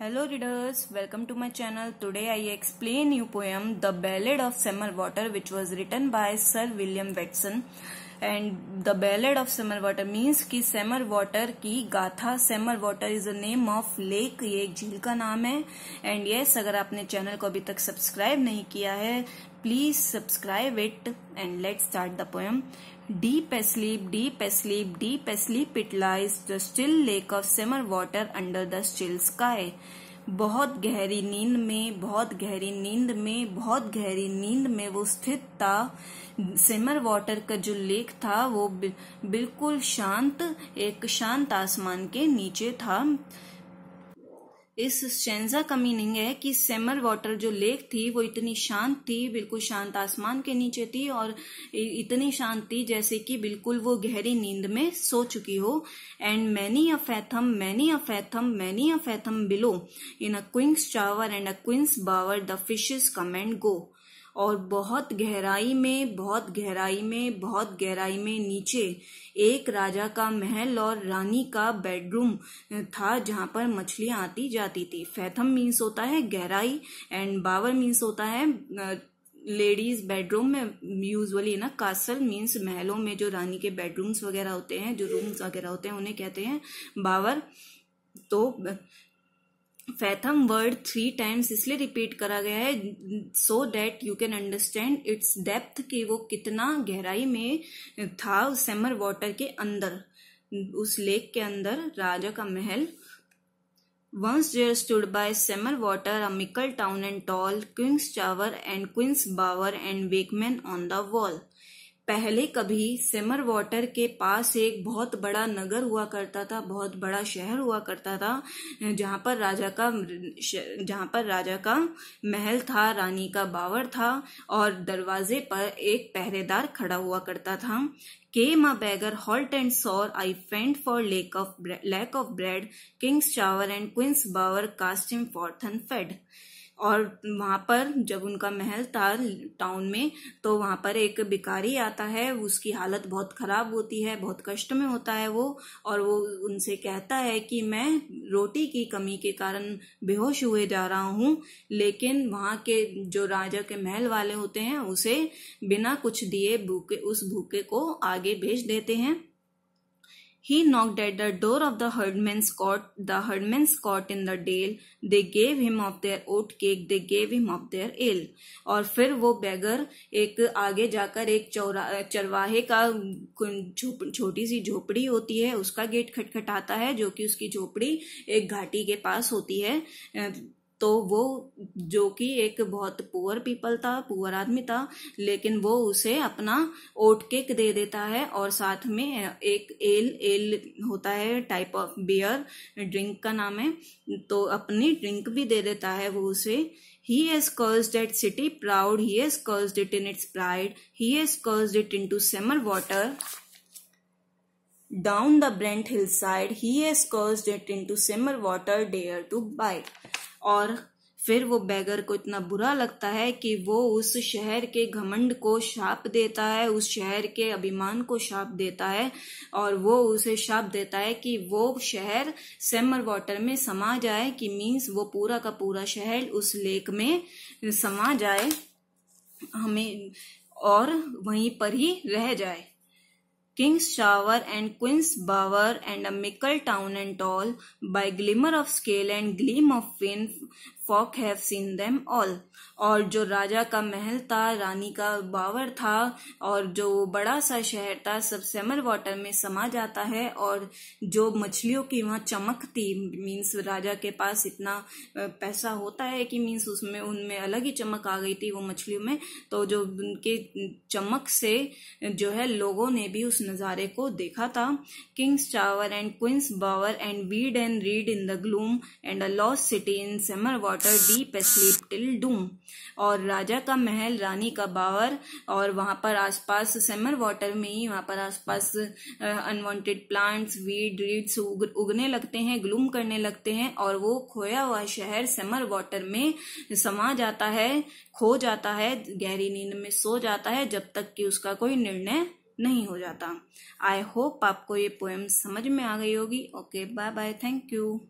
Hello readers, welcome to my channel. Today I explain you poem The Ballad of Summer Water which was written by Sir William Watson. And the ballad of Semmer Water means कि Semmer water की गाथा Semmer Water is a name of lake ये एक झील का नाम है। And yes अगर आपने चैनल को अभी तक सब्सक्राइब नहीं किया है please subscribe it and let start the poem deep asleep deep asleep deep asleep it lies the still lake of Semmer Water under the still sky बहुत गहरी नींद में, बहुत गहरी नींद में, बहुत गहरी नींद में वो स्थित था। सिमर वाटर का जो लेक था, वो बिल्कुल शांत, एक शांत आसमान के नीचे था। इस शेंजा का मीनिंग है कि सेमर वाटर जो लेक थी, वो इतनी शांत थी, बिल्कुल शांत आसमान के नीचे थी और इतनी शांत थी जैसे कि बिल्कुल वो गहरी नींद में सो चुकी हो। And many a fathom many a fathom many a fathom below in a queen's tower and a queen's bower the fishes come and go और बहुत गहराई में, बहुत गहराई में, बहुत गहराई में नीचे एक राजा का महल और रानी का बेडरूम था जहाँ पर मछलियाँ आती जाती थी। फैथम मीन्स होता है गहराई एंड बावर मीन्स होता है लेडीज़ बेडरूम में यूजुअली ना कासल मीन्स महलों में जो रानी के बेडरूम्स वगैरह होते हैं, जो रूम्स वगैरह होते हैं, उन्हें कहते हैं बावर। तो फैथम वर्ड थ्री टाइम्स इसलिए रिपीट करा गया है so that you can understand its depth कि वो कितना गहराई में था उस सेमर वाटर के अंदर, उस लेक के अंदर, राजा का महल। Once there stood by Semmer Water a mickle town and tall queen's tower and queen's bower and wakeman on the wall पहले कभी सिमर वाटर के पास एक बहुत बड़ा नगर हुआ करता था, बहुत बड़ा शहर हुआ करता था, जहाँ पर राजा का जहाँ पर राजा का महल था, रानी का बावर था और दरवाजे पर एक पहरेदार खड़ा हुआ करता था। Came a beggar halt and sore, I faint for lack of lack of bread, king's tower and queen's bower, cast him forth unfed. और वहाँ पर जब उनका महल था टाउन में तो वहाँ पर एक भिकारी आता है, उसकी हालत बहुत खराब होती है, बहुत कष्ट में होता है वो, और वो उनसे कहता है कि मैं रोटी की कमी के कारण बेहोश हुए जा रहा हूँ, लेकिन वहाँ के जो राजा के महल वाले होते हैं, उसे बिना कुछ दिए भूखे, उस भूखे को आगे भेज देते हैं। He knocked at the door of the herdman's cot, the herdman's cot in the dale. They gave him of their oat cake, they gave him of their ale. और फिर वो बैगर एक आगे जाकर एक चौरा चरवाहे का छोटी सी झोपड़ी होती है उसका गेट खटखटाता है जो कि उसकी झोपड़ी एक घाटी के पास होती है तो वो, जो कि एक बहुत पुअर पीपल था पुअर आदमी था, लेकिन वो उसे अपना ओट केक दे देता है और साथ में एक एल एल होता है टाइप ऑफ़ बियर ड्रिंक का नाम है तो अपनी ड्रिंक भी दे देता है वो उसे। At city proud he has cursed it in its pride he has cursed it into Semmer Water down the brant hillside he has cursed it into Semmer Water there to bide और फिर वो bagger को इतना बुरा लगता है कि वो उस शहर के घमंड को शाप देता है, उस शहर के अभिमान को शाप देता है और वो उसे शाप देता है कि वो शहर सेमर वाटर में समा जाए कि मीन्स वो पूरा का पूरा शहर उस लेक में समा जाए, हमें और वहीं पर ही रह जाए। King's Shower and Queen's Bower and a mickle town and tall, by glimmer of scale and gleam of fin, folk have seen them all और जो राजा का महल था, रानी का बावर था, और जो बड़ा सा शहर था, सब सेमर वाटर में समा जाता है, और जो मछलियों की वहाँ चमक थी मीन्स राजा के पास इतना पैसा होता है कि मीन्स उसमें, उनमें अलग ही चमक आ गई थी वो मछलियों में। तो जो उनके चमक से जो है, लोगों ने भी उस नज़ारे को देखा था। King's tower and queen's bower and weed and reed in the gloom and a lost city in Semmer Water deep asleep till doom और राजा का महल रानी का बावर और वहाँ पर आसपास समर वाटर में ही वहाँ पर आसपास अनवांटेड प्लांट्स वीड रीड्स उग, उगने लगते हैं ग्लूम करने लगते हैं और वो खोया हुआ शहर समर वाटर में समा जाता है खो जाता है गहरी नींद में सो जाता है जब तक कि उसका कोई निर्णय नहीं हो जाता। आई होप आपको ये पोएम समझ में आ गई होगी। Okay bye bye thank you